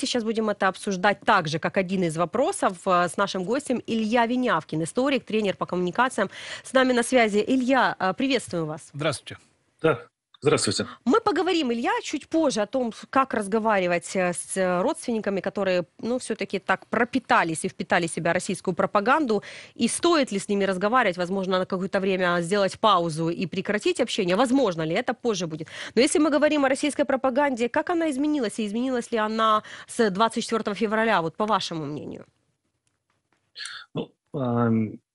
сейчас будем это обсуждать так же, как один из вопросов э, с нашим гостем Илья Винявкин, историк, тренер по коммуникациям. С нами на связи. Илья, э, приветствую вас. Здравствуйте. Да, Здравствуйте. Мы поговорим, Илья, чуть позже о том, как разговаривать э, с э, родственниками, которые, ну, все-таки так пропитались и впитали в себя российскую пропаганду, и стоит ли с ними разговаривать, возможно, на какое-то время сделать паузу и прекратить общение, возможно ли, это позже будет. Но если мы говорим о российской пропаганде, как она изменилась, и изменилась ли она с 24 февраля, вот по вашему мнению? Ну,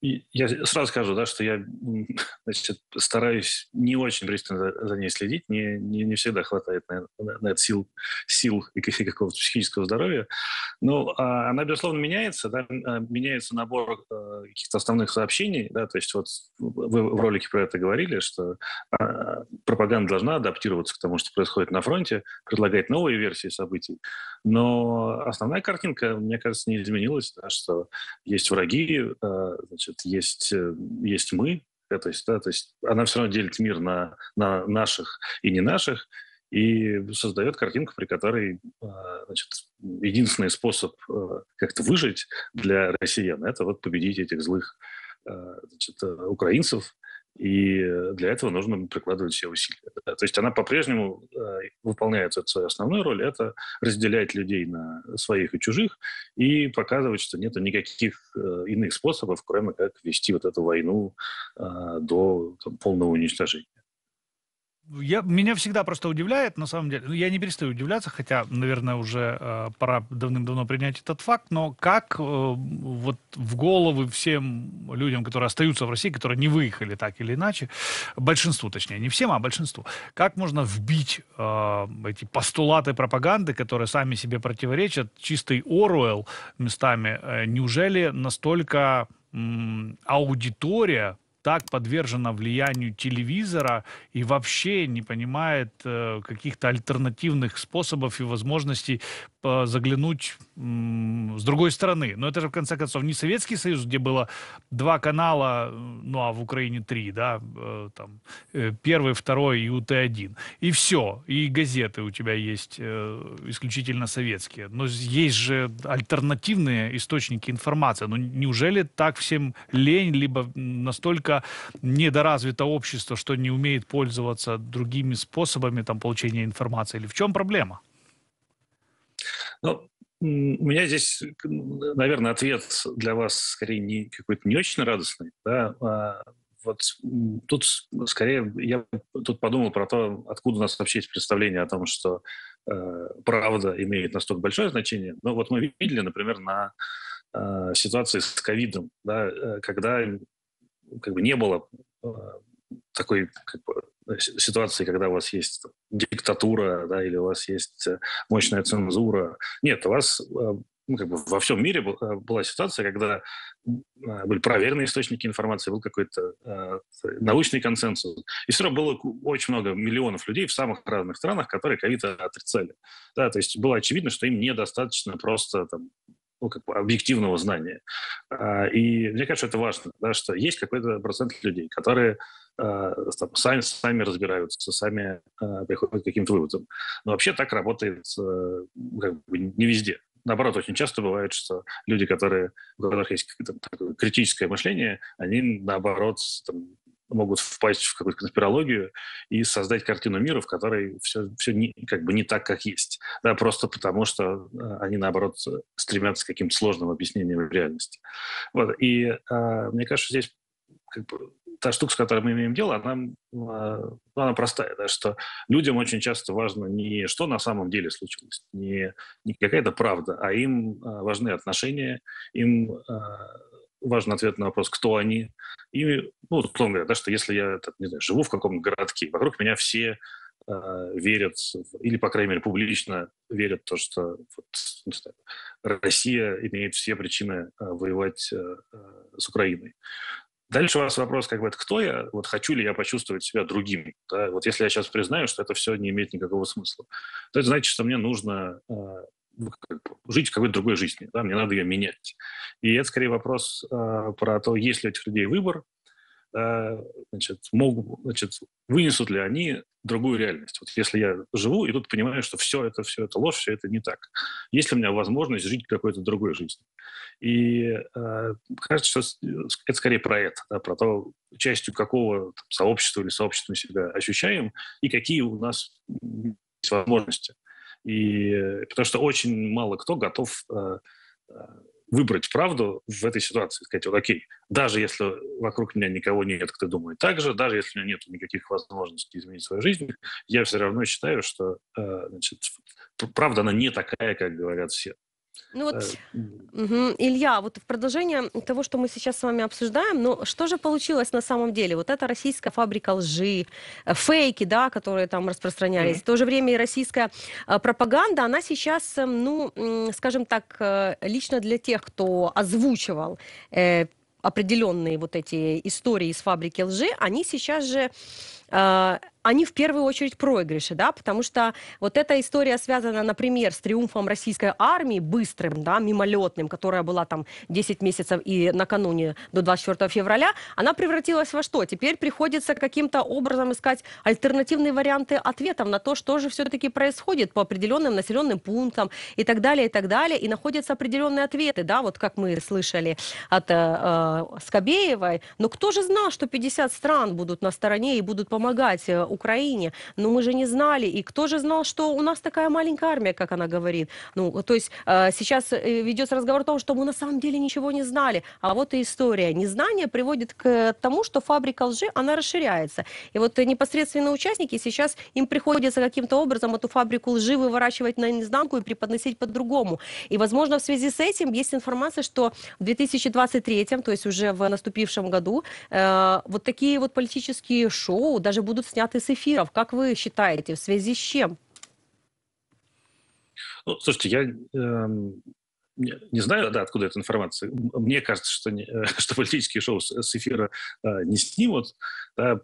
я сразу скажу, да, что я значит, стараюсь не очень пристально за, за ней следить, не, не, не всегда хватает на, на, на это сил, сил и какого-то психического здоровья. Но а, она, безусловно, меняется, да, а, меняется набор а, каких-то основных сообщений, да, то есть вот вы в ролике про это говорили, что а, пропаганда должна адаптироваться к тому, что происходит на фронте, предлагать новые версии событий, но основная картинка, мне кажется, не изменилась, да, что есть враги, а, значит, значит, есть, э, есть мы, то есть, да, то есть она все равно делит мир на, на наших и не наших, и создает картинку, при которой а, значит, единственный способ э, как-то выжить для россиян – это вот победить этих злых значит, э, украинцев, и для этого нужно прикладывать все усилия. То есть она по-прежнему э, выполняет эту свою основную роль, это разделять людей на своих и чужих и показывать, что нет никаких э, иных способов, кроме как вести вот эту войну э, до там, полного уничтожения я, меня всегда просто удивляет, на самом деле, ну, я не перестаю удивляться, хотя, наверное, уже э, пора давным-давно принять этот факт, но как э, вот в головы всем людям, которые остаются в России, которые не выехали так или иначе, большинству, точнее, не всем, а большинству, как можно вбить э, эти постулаты пропаганды, которые сами себе противоречат, чистый Оруэлл местами, э, неужели настолько аудитория так подвержена влиянию телевизора и вообще не понимает э, каких-то альтернативных способов и возможностей заглянуть с другой стороны. Но это же, в конце концов, не Советский Союз, где было два канала, ну, а в Украине три, да, э, там, э, первый, второй и УТ-1. И все. И газеты у тебя есть э, исключительно советские. Но есть же альтернативные источники информации. Ну, неужели так всем лень, либо настолько недоразвито общество, что не умеет пользоваться другими способами там, получения информации? Или в чем проблема? Ну, у меня здесь, наверное, ответ для вас скорее не какой-то не очень радостный. Да? А вот тут скорее я тут подумал про то, откуда у нас вообще есть представление о том, что э, правда имеет настолько большое значение. Ну вот мы видели, например, на э, ситуации с ковидом, да, э, когда как бы не было э, такой как бы, ситуации, когда у вас есть диктатура, да, или у вас есть э, мощная цензура. Нет, у вас э, ну, как бы во всем мире была ситуация, когда были проверенные источники информации, был какой-то э, научный консенсус. И все равно было очень много миллионов людей в самых разных странах, которые ковид отрицали. Да, то есть было очевидно, что им недостаточно просто там, ну, как бы объективного знания. А, и мне кажется, это важно, да, что есть какой-то процент людей, которые э, сами, сами разбираются, сами э, приходят к каким-то выводам. Но вообще так работает как бы не везде. Наоборот, очень часто бывает, что люди, которые, у которых есть такое критическое мышление, они, наоборот, там, могут впасть в какую-то конспирологию и создать картину мира, в которой все, все не, как бы не так, как есть. Да, просто потому, что э, они, наоборот, стремятся к каким-то сложным объяснениям реальности. Вот. И э, мне кажется, здесь как бы, та штука, с которой мы имеем дело, она, э, она простая, да, что людям очень часто важно не что на самом деле случилось, не, не какая-то правда, а им э, важны отношения, им важен ответ на вопрос, кто они. И, ну, условно говоря, да, что если я, так, не знаю, живу в каком-то городке, вокруг меня все э, верят, или, по крайней мере, публично верят в то, что вот, не знаю, Россия имеет все причины э, воевать э, э, с Украиной. Дальше у вас вопрос, как бы, это кто я? Вот хочу ли я почувствовать себя другим? Да? Вот если я сейчас признаю, что это все не имеет никакого смысла, то это значит, что мне нужно э, жить какой-то другой жизни, да, мне надо ее менять. И это скорее вопрос э, про то, есть ли у этих людей выбор, э, значит, могут, значит, вынесут ли они другую реальность. Вот если я живу и тут понимаю, что все это, все это ложь, все это не так. Есть ли у меня возможность жить какой-то другой жизнью? И э, кажется, что это скорее про это, да, про то, частью какого там, сообщества или сообщества мы себя ощущаем, и какие у нас есть возможности. И потому что очень мало кто готов э, э, выбрать правду в этой ситуации, сказать, вот окей, даже если вокруг меня никого нет, кто думает так же, даже если у меня нет никаких возможностей изменить свою жизнь, я все равно считаю, что э, значит, правда, она не такая, как говорят все. Ну вот, угу. Илья, вот в продолжение того, что мы сейчас с вами обсуждаем, ну что же получилось на самом деле? Вот эта российская фабрика лжи, э, фейки, да, которые там распространялись, mm-hmm. в то же время и российская э, пропаганда, она сейчас, ну, скажем так, лично для тех, кто озвучивал определенные вот эти истории из фабрики лжи, они сейчас же они в первую очередь проигрыши, да, потому что вот эта история связана, например, с триумфом российской армии, быстрым, да, мимолетным, которая была там 10 месяцев и накануне до 24 февраля, она превратилась во что? Теперь приходится каким-то образом искать альтернативные варианты ответов на то, что же все-таки происходит по определенным населенным пунктам и так далее, и так далее, и находятся определенные ответы, да, вот как мы слышали от э, э Скобеевой, но кто же знал, что 50 стран будут на стороне и будут помогать э, Украине. Но мы же не знали. И кто же знал, что у нас такая маленькая армия, как она говорит? Ну, то есть э, сейчас э, ведется разговор о том, что мы на самом деле ничего не знали. А вот и история. Незнание приводит к тому, что фабрика лжи, она расширяется. И вот непосредственно участники сейчас, им приходится каким-то образом эту фабрику лжи выворачивать на изнанку и преподносить по-другому. И, возможно, в связи с этим есть информация, что в 2023, то есть уже в наступившем году, э, вот такие вот политические шоу даже будут сняты эфиров. Как вы считаете, в связи с чем? Ну, слушайте, я э, не знаю, да, откуда эта информация. Мне кажется, что, не, что политические шоу с, с эфира э, не снимут. Да,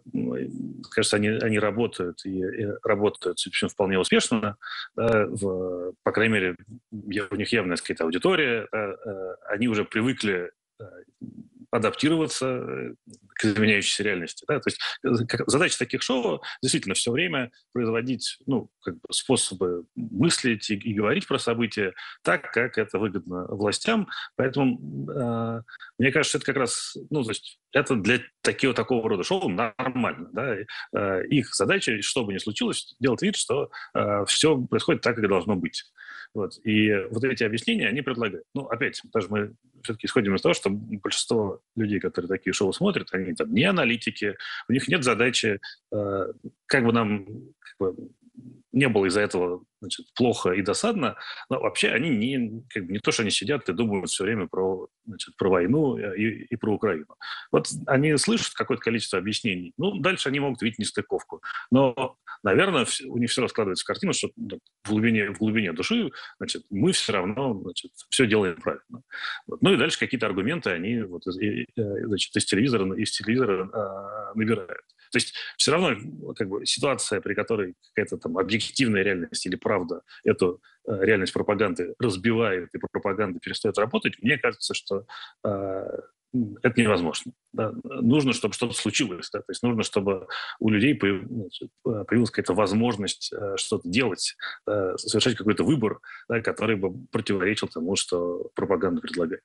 кажется, они, они работают и, и работают причем вполне успешно. Да, в, по крайней мере, у них явная какая-то аудитория. Да, э, они уже привыкли э, адаптироваться э, к изменяющейся реальности. Да? То есть э, задача таких шоу действительно все время производить ну, как бы способы мыслить и, и говорить про события так, как это выгодно властям. Поэтому э, мне кажется, это как раз, ну, то есть это для такого, такого рода шоу нормально. Да? Э, их задача, что бы ни случилось, делать вид, что э, все происходит так, как должно быть. Вот. И вот эти объяснения они предлагают. Ну, опять, даже мы все-таки исходим из того, что большинство людей, которые такие шоу смотрят, они там не аналитики, у них нет задачи, э, как бы нам как бы, не было из-за этого значит, плохо и досадно, но вообще они не, как бы, не то, что они сидят и думают все время про, значит, про войну и, и про Украину. Вот они слышат какое-то количество объяснений. Ну, дальше они могут видеть нестыковку. Но, наверное, у них все раскладывается картина, что ну, в глубине, в глубине души значит, мы все равно значит, все делаем правильно. Вот. Ну и дальше какие-то аргументы они вот, и, значит, из телевизора, из телевизора э, набирают. То есть все равно как бы, ситуация, при которой какая-то там объективная реальность или правда эту э, реальность пропаганды разбивает, и пропаганда перестает работать, мне кажется, что э, это невозможно. Да. Нужно, чтобы что-то случилось. Да. То есть нужно, чтобы у людей значит, э, появилась какая-то возможность э, что-то делать, э, совершать какой-то выбор, да, который бы противоречил тому, что пропаганда предлагает.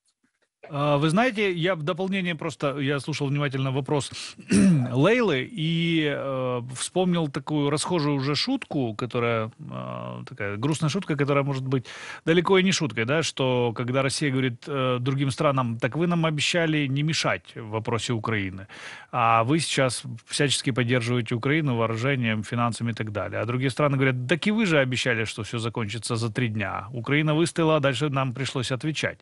А, вы знаете, я в дополнение просто, я слушал внимательно вопрос Лейлы и э, вспомнил такую расхожую уже шутку, которая, э, такая грустная шутка, которая может быть далеко и не шуткой, да, что когда Россия говорит э, другим странам, так вы нам обещали не мешать в вопросе Украины, а вы сейчас всячески поддерживаете Украину вооружением, финансами и так далее. А другие страны говорят, так и вы же обещали, что все закончится за три дня. Украина выстояла, а дальше нам пришлось отвечать.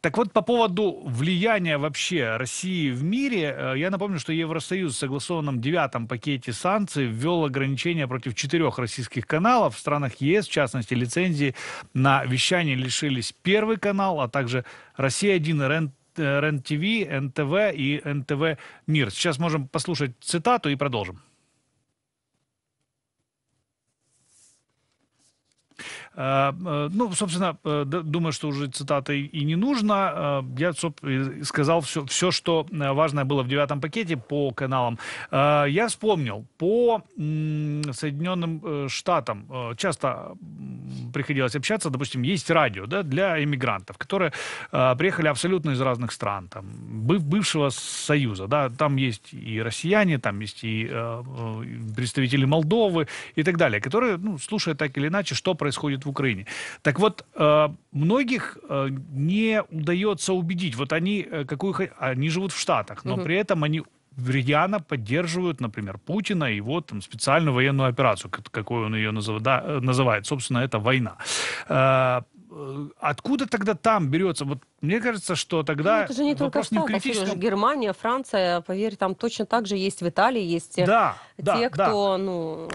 Э, так вот, по поводу влияния вообще России в мире, э, я напомню, что Евросоюз в согласованном девятом пакете санкций ввел ограничения против четырех российских каналов. В странах ЕС, в частности, лицензии на вещание лишились Первый канал, а также Россия-1, РЕН РЕН-ТВ, НТВ и НТВ Мир. Сейчас можем послушать цитату и продолжим. Ну, собственно, думаю, что уже цитата и не нужно. Я сказал все, все, что важное было в девятом пакете по каналам. Я вспомнил, по Соединенным Штатам часто приходилось общаться, допустим, есть радио да, для иммигрантов, которые приехали абсолютно из разных стран, там, бывшего Союза, да, там есть и россияне, там есть и представители Молдовы и так далее, которые ну, слушают так или иначе, что происходит в Украине. Так вот, э, многих э, не удается убедить. Вот они, э, какую, они живут в Штатах, но угу. при этом они рьяно поддерживают, например, Путина и его там, специальную военную операцию, какой он ее называет, да, называет. Собственно, это война. Откуда тогда там берется? Вот мне кажется, что тогда ну, это же не только Штаты, критическом... Германия, Франция, поверь, там точно так же есть в Италии, есть да, те, да, кто, да. ну...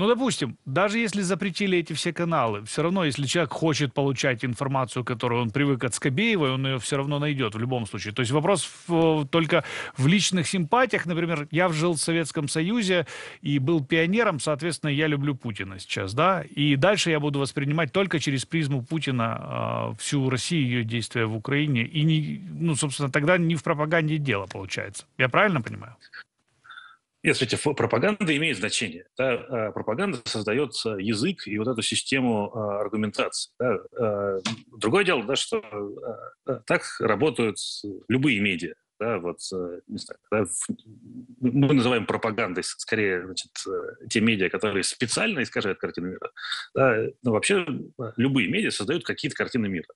Ну, допустим, даже если запретили эти все каналы, все равно, если человек хочет получать информацию, которую он привык от Скобеева, он ее все равно найдет в любом случае. То есть вопрос в, только в личных симпатиях. Например, я жил в Советском Союзе и был пионером, соответственно, я люблю Путина сейчас, да, и дальше я буду воспринимать только через призму Путина э, всю Россию, ее действия в Украине. И, не, ну, собственно, тогда не в пропаганде дело получается. Я правильно понимаю? Нет, смотрите, пропаганда имеет значение. Да? А, пропаганда создает язык и вот эту систему а, аргументации. Да? А, другое дело, да, что так работают любые медиа да, вот, э, не знаю, да, мы называем пропагандой скорее значит, э, те медиа, которые специально искажают картину мира. Да, но вообще э, любые медиа создают какие-то картины мира.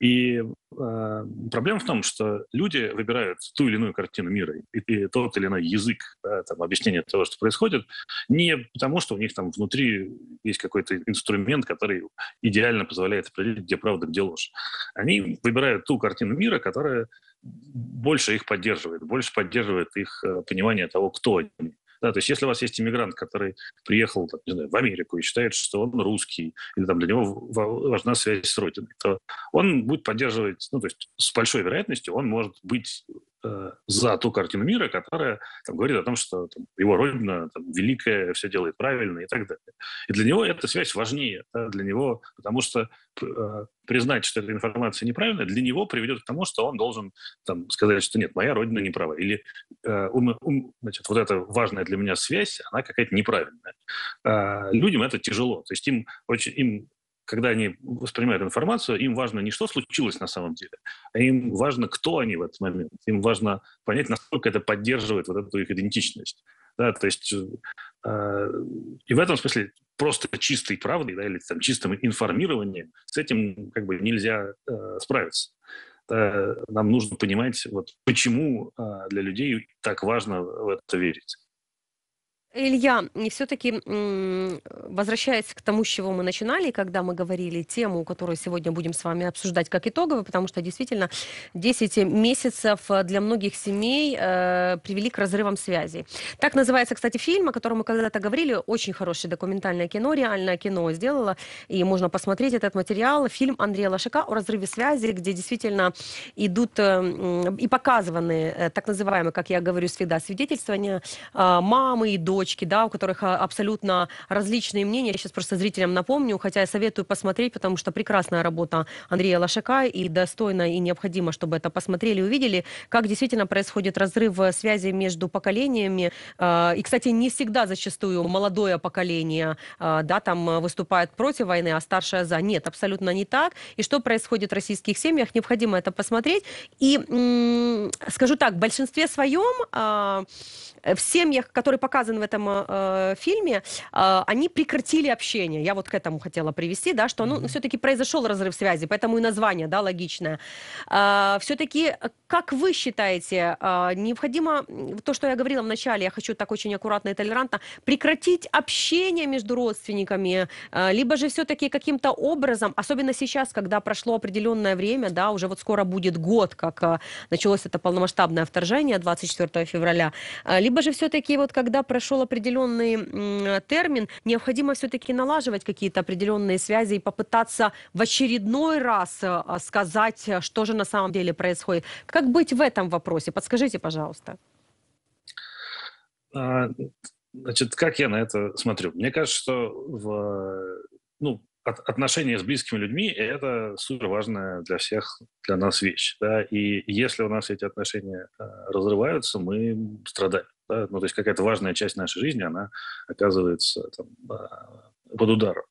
И э, проблема в том, что люди выбирают ту или иную картину мира и, и тот или иной язык, да, там, объяснение того, что происходит, не потому, что у них там внутри есть какой-то инструмент, который идеально позволяет определить, где правда, где ложь. Они выбирают ту картину мира, которая больше их поддерживает, больше поддерживает их э, понимание того, кто они. Да, то есть если у вас есть иммигрант, который приехал там, не знаю, в Америку и считает, что он русский, или там для него важна связь с родиной, то он будет поддерживать, ну, то есть с большой вероятностью он может быть за ту картину мира, которая там, говорит о том, что там, его родина там, великая, все делает правильно и так далее. И для него эта связь важнее, да, для него, потому что э, признать, что эта информация неправильная, для него приведет к тому, что он должен там, сказать, что нет, моя родина не права. Или э, ум, ум, значит, вот эта важная для меня связь, она какая-то неправильная. Э, людям это тяжело. То есть им, очень, им когда они воспринимают информацию, им важно не что случилось на самом деле, а им важно, кто они в этот момент. Им важно понять, насколько это поддерживает вот эту их идентичность. Да, то есть э, и в этом смысле просто чистой правдой да, или там, чистым информированием с этим как бы нельзя э, справиться. Да, нам нужно понимать, вот, почему э, для людей так важно в это верить. Илья, и все-таки возвращаясь к тому, с чего мы начинали, когда мы говорили тему, которую сегодня будем с вами обсуждать как итоговую, потому что действительно 10 месяцев для многих семей э, привели к разрывам связи. Так называется, кстати, фильм, о котором мы когда-то говорили, очень хорошее документальное кино, реальное кино сделала, и можно посмотреть этот материал, фильм Андрея Лошака о разрыве связи, где действительно идут э, и показаны э, так называемые, как я говорю всегда, свидетельствования э, мамы и дочери, дочки, да, у которых а, абсолютно различные мнения. Я сейчас просто зрителям напомню, хотя я советую посмотреть, потому что прекрасная работа Андрея Лошака, и достойно и необходимо, чтобы это посмотрели и увидели, как действительно происходит разрыв связи между поколениями. А, и, кстати, не всегда зачастую молодое поколение, а, да, там выступает против войны, а старшее за. Нет, абсолютно не так. И что происходит в российских семьях, необходимо это посмотреть. И скажу так, в большинстве своем в семьях, которые показаны в этом э, фильме, э, они прекратили общение. Я вот к этому хотела привести, да, что, ну, mm-hmm. все-таки произошел разрыв связи, поэтому и название, да, логичное. Э, все-таки, как вы считаете, э, необходимо, то, что я говорила в начале, я хочу так очень аккуратно и толерантно, прекратить общение между родственниками, э, либо же все-таки каким-то образом, особенно сейчас, когда прошло определенное время, да, уже вот скоро будет год, как э, началось это полномасштабное вторжение 24 февраля, э, либо же все-таки вот когда прошел определенный термин, необходимо все-таки налаживать какие-то определенные связи и попытаться в очередной раз э, сказать, что же на самом деле происходит. Как быть в этом вопросе? Подскажите, пожалуйста. А, значит, как я на это смотрю? Мне кажется, что в, ну, отношения с близкими людьми – это супер важная для всех, для нас вещь. Да? И если у нас эти отношения э, разрываются, мы страдаем. Да? Ну, то есть какая-то важная часть нашей жизни, она оказывается там, э, под ударом.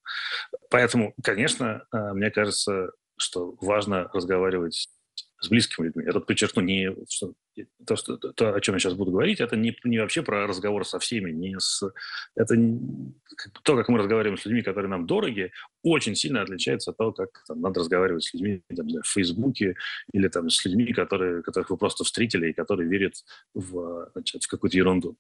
Поэтому, конечно, э, мне кажется, что важно разговаривать с близкими людьми. Я тут подчеркну, не, что, то, что, то, о чем я сейчас буду говорить, это не, не вообще про разговор со всеми, не с, это не, то, как мы разговариваем с людьми, которые нам дороги, очень сильно отличается от того, как там, надо разговаривать с людьми там, в Фейсбуке или там, с людьми, которые, которых вы просто встретили и которые верят в, значит, в какую-то ерунду.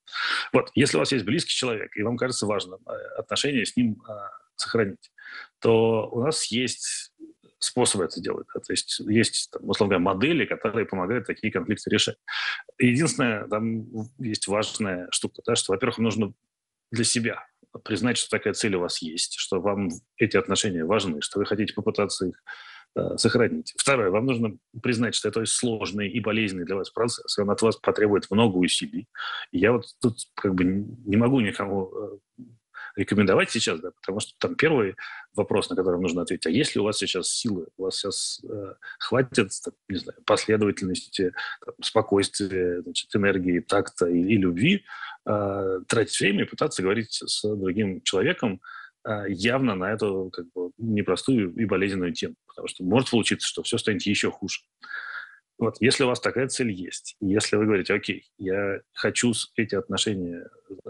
Вот, если у вас есть близкий человек, и вам кажется важным э, отношения с ним а, сохранить, то у нас есть способы это делать. То есть есть, там, условно говоря, модели, которые помогают такие конфликты решать. Единственное, там есть важная штука, да, что, во-первых, нужно для себя признать, что такая цель у вас есть, что вам эти отношения важны, что вы хотите попытаться их э, сохранить. Второе, вам нужно признать, что это сложный и болезненный для вас процесс, он от вас потребует много усилий. И я вот тут как бы не могу никому э, рекомендовать сейчас, да, потому что там первый вопрос, на который нужно ответить, а есть ли у вас сейчас силы, у вас сейчас э, хватит, там, не знаю, последовательности, там, спокойствия, значит, энергии, такта и, и любви э, тратить время и пытаться говорить с другим человеком э, явно на эту как бы, непростую и болезненную тему, потому что может получиться, что все станет еще хуже. Вот, если у вас такая цель есть, если вы говорите, окей, я хочу эти отношения э,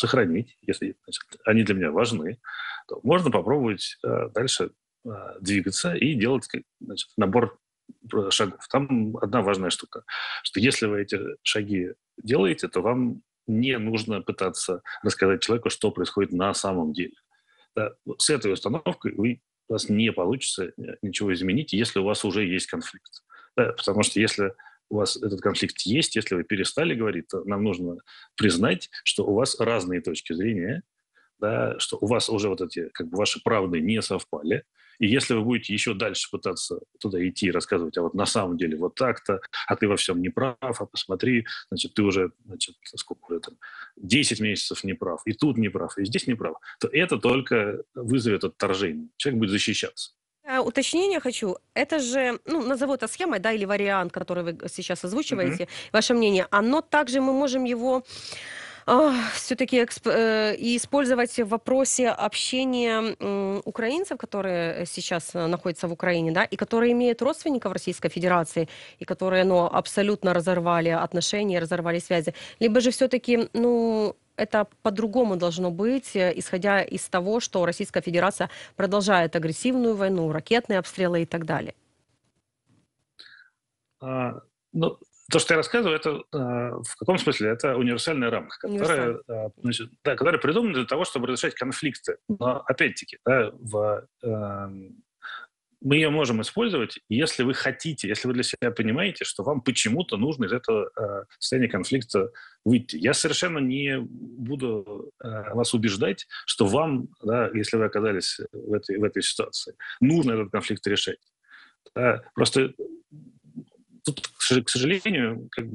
сохранить, если значит, они для меня важны, то можно попробовать э, дальше э, двигаться и делать значит, набор шагов. Там одна важная штука, что если вы эти шаги делаете, то вам не нужно пытаться рассказать человеку, что происходит на самом деле. Да, с этой установкой вы, у вас не получится э, ничего изменить, если у вас уже есть конфликт. Да, потому что если у вас этот конфликт есть, если вы перестали говорить, то нам нужно признать, что у вас разные точки зрения, да, что у вас уже вот эти как бы ваши правды не совпали. И если вы будете еще дальше пытаться туда идти и рассказывать, а вот на самом деле вот так-то, а ты во всем не прав, а посмотри, значит, ты уже, значит, сколько уже там, 10 месяцев не прав, и тут не прав, и здесь не прав, то это только вызовет отторжение. Человек будет защищаться. Э, уточнение хочу. Это же, ну, назову это схемой, да, или вариант, который вы сейчас озвучиваете, mm-hmm. ваше мнение. Оно также мы можем его э, все-таки эксп- э, использовать в вопросе общения э, украинцев, которые сейчас находятся в Украине, да, и которые имеют родственников Российской Федерации, и которые, ну, абсолютно разорвали отношения, разорвали связи. Либо же все-таки, ну, это по-другому должно быть, э, исходя из того, что Российская Федерация продолжает агрессивную войну, ракетные обстрелы и так далее? А, ну, то, что я рассказываю, это а, в каком смысле? Это универсальная рамка, которая, а, значит, да, которая придумана для того, чтобы разрешать конфликты. Но опять-таки, да, в, эм, мы ее можем использовать, если вы хотите, если вы для себя понимаете, что вам почему-то нужно из этого э, состояния конфликта выйти. Я совершенно не буду э, вас убеждать, что вам, да, если вы оказались в этой, в этой ситуации, нужно этот конфликт решать. Да, просто тут, к сожалению, как,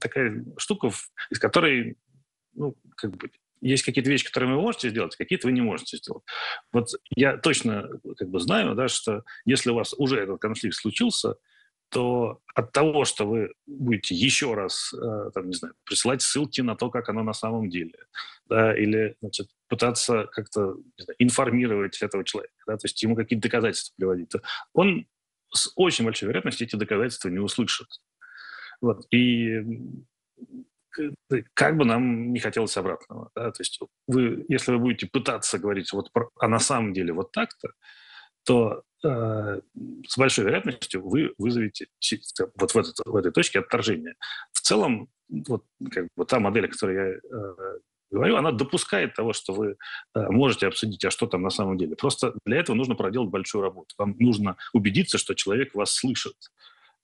такая штука, из которой ну, как бы, есть какие-то вещи, которые вы можете сделать, какие-то вы не можете сделать. Вот я точно как бы знаю, да, что если у вас уже этот конфликт случился, то от того, что вы будете еще раз, э, там, не знаю, присылать ссылки на то, как оно на самом деле, да, или значит, пытаться как-то информировать этого человека, да, то есть ему какие-то доказательства приводить, то он с очень большой вероятностью эти доказательства не услышит. Вот. И как бы нам не хотелось обратного. Да? То есть вы, если вы будете пытаться говорить, вот, а на самом деле вот так-то, то э, с большой вероятностью вы вызовете вот в, этот, в этой точке отторжение. В целом, вот, как бы, та модель, о которой я э, говорю, она допускает того, что вы э, можете обсудить, а что там на самом деле. Просто для этого нужно проделать большую работу. Вам нужно убедиться, что человек вас слышит.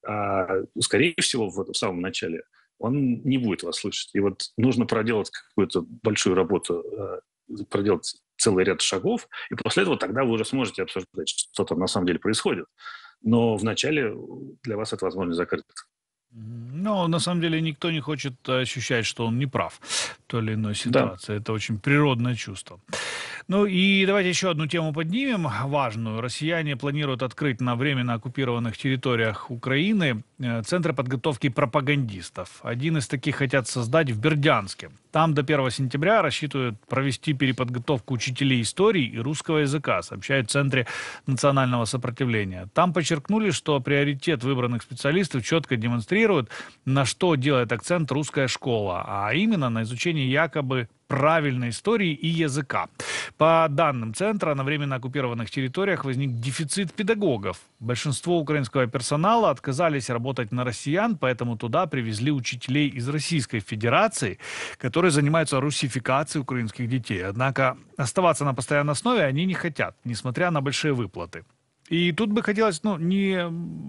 А, скорее всего, в, в самом начале – он не будет вас слышать. И вот нужно проделать какую-то большую работу, э, проделать целый ряд шагов, и после этого тогда вы уже сможете обсуждать, что там на самом деле происходит. Но вначале для вас эта возможность закрыта. Ну, на самом деле никто не хочет ощущать, что он не прав в той или иной ситуации. Это очень природное чувство. Ну и давайте еще одну тему поднимем, важную. Россияне планируют открыть на временно оккупированных территориях Украины э, центры подготовки пропагандистов. Один из таких хотят создать в Бердянске. Там до 1 сентября рассчитывают провести переподготовку учителей истории и русского языка, сообщают в Центре национального сопротивления. Там подчеркнули, что приоритет выбранных специалистов четко демонстрирует, на что делает акцент русская школа, а именно на изучении якобы правильной истории и языка. По данным Центра, на временно оккупированных территориях возник дефицит педагогов. Большинство украинского персонала отказались работать на россиян, поэтому туда привезли учителей из Российской Федерации, которые занимаются русификацией украинских детей. Однако оставаться на постоянной основе они не хотят, несмотря на большие выплаты. И тут бы хотелось, ну, не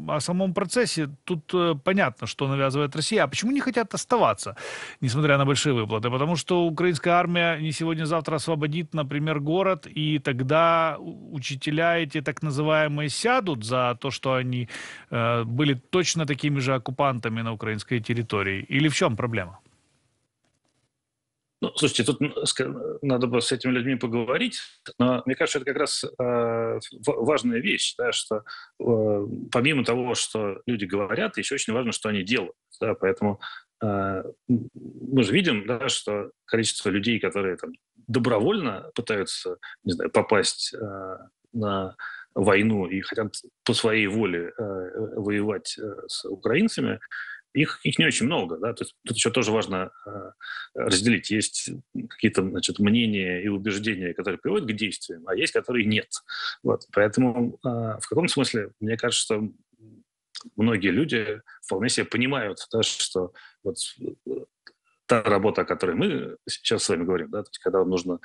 о самом процессе. Тут э, понятно, что навязывает Россия. А почему не хотят оставаться, несмотря на большие выплаты? Потому что украинская армия не сегодня-завтра освободит, например, город, и тогда учителя эти так называемые сядут за то, что они э, были точно такими же оккупантами на украинской территории. Или в чем проблема? Ну, слушайте, тут надо бы с этими людьми поговорить, но мне кажется, это как раз э, важная вещь, да, что э, помимо того, что люди говорят, еще очень важно, что они делают. Да, поэтому э, мы же видим, да, что количество людей, которые там, добровольно пытаются не знаю, попасть э, на войну и хотят по своей воле э, воевать э, с украинцами, их, их не очень много. Да? То есть, тут еще тоже важно э, разделить. Есть какие-то значит, мнения и убеждения, которые приводят к действиям, а есть, которые нет. Вот. Поэтому э, в каком смысле, мне кажется, что многие люди вполне себе понимают, да, что вот э, та работа, о которой мы сейчас с вами говорим, да, то есть когда нужно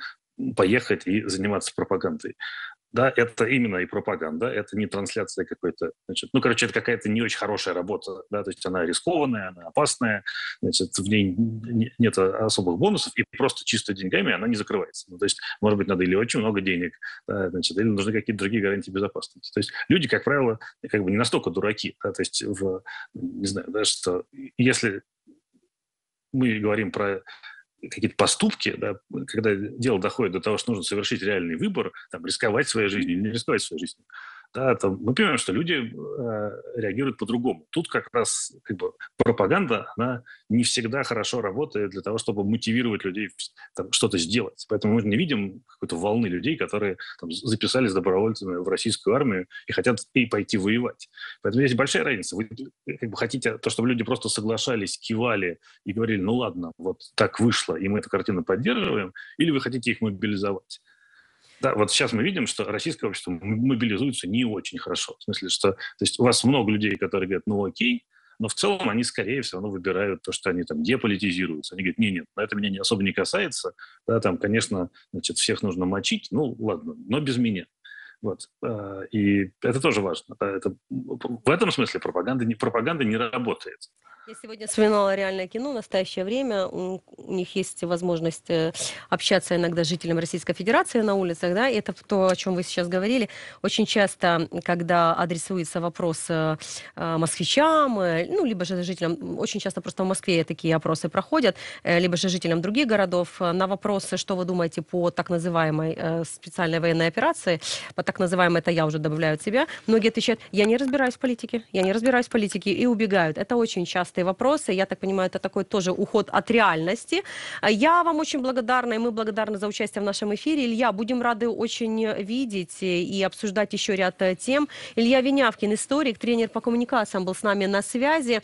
поехать и заниматься пропагандой да, это именно и пропаганда, это не трансляция какой-то, значит, ну, короче, это какая-то не очень хорошая работа, да, то есть она рискованная, она опасная, значит, в ней нет особых бонусов, и просто чисто деньгами она не закрывается. Ну, то есть, может быть, надо или очень много денег, да, значит, или нужны какие-то другие гарантии безопасности. То есть люди, как правило, как бы не настолько дураки, да, то есть, в, не знаю, да, что если мы говорим про какие-то поступки, да, когда дело доходит до того, что нужно совершить реальный выбор, там, рисковать своей жизнью или не рисковать своей жизнью, да, то мы понимаем, что люди э, реагируют по-другому. Тут как раз как бы, пропаганда, она не всегда хорошо работает для того, чтобы мотивировать людей там, что-то сделать. Поэтому мы не видим какой-то волны людей, которые там, записались добровольцами в российскую армию и хотят и пойти воевать. Поэтому есть большая разница. Вы как бы, хотите то, чтобы люди просто соглашались, кивали и говорили, ну ладно, вот так вышло, и мы эту картину поддерживаем, или вы хотите их мобилизовать. Да, вот сейчас мы видим, что российское общество мобилизуется не очень хорошо. В смысле, что то есть у вас много людей, которые говорят, ну окей, но в целом они скорее все равно выбирают то, что они там деполитизируются. Они говорят, нет, нет, это меня не особо не касается. Да, там, конечно, значит, всех нужно мочить, ну ладно, но без меня. Вот. А, и это тоже важно. Это, в этом смысле пропаганда не, пропаганда не работает. Я сегодня вспоминала реальное кино «Настоящее время». У, них есть возможность э, общаться иногда с жителями Российской Федерации на улицах, да, это то, о чем вы сейчас говорили. Очень часто, когда адресуется вопрос э, э, москвичам, ну, либо же жителям, очень часто просто в Москве такие опросы проходят, либо же жителям других городов, на вопросы, что вы думаете по так называемой специальной военной операции, по так называемой, это я уже добавляю от себя, многие отвечают, я не разбираюсь в политике, я не разбираюсь в политике, и убегают. Это очень часто частые вопросы. Я так понимаю, это такой тоже уход от реальности. Я вам очень благодарна, и мы благодарны за участие в нашем эфире. Илья, будем рады очень видеть и обсуждать еще ряд тем. Илья Винявкин, историк, тренер по коммуникациям, был с нами на связи.